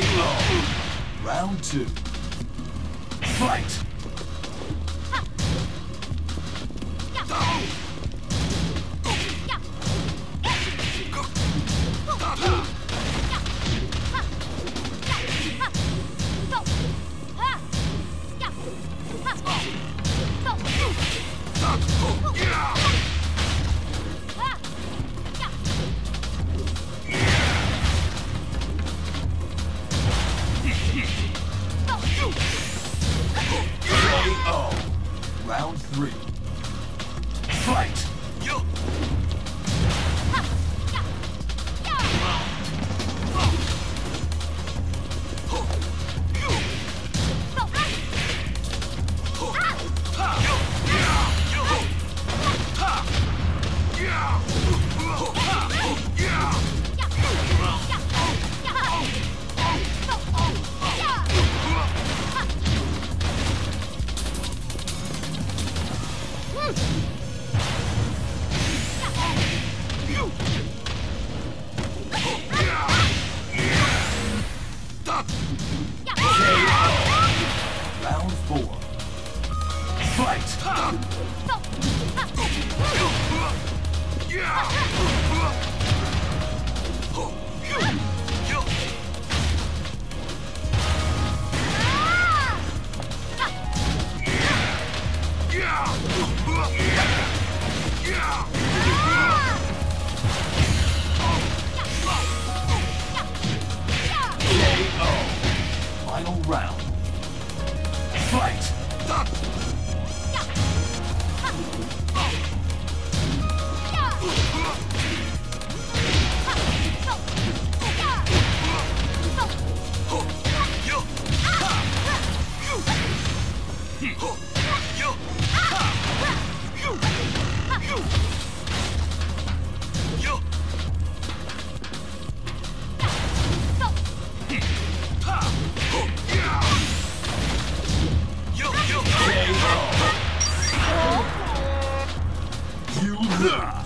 KO. Round two. Fight! KO. Round Round Ugh!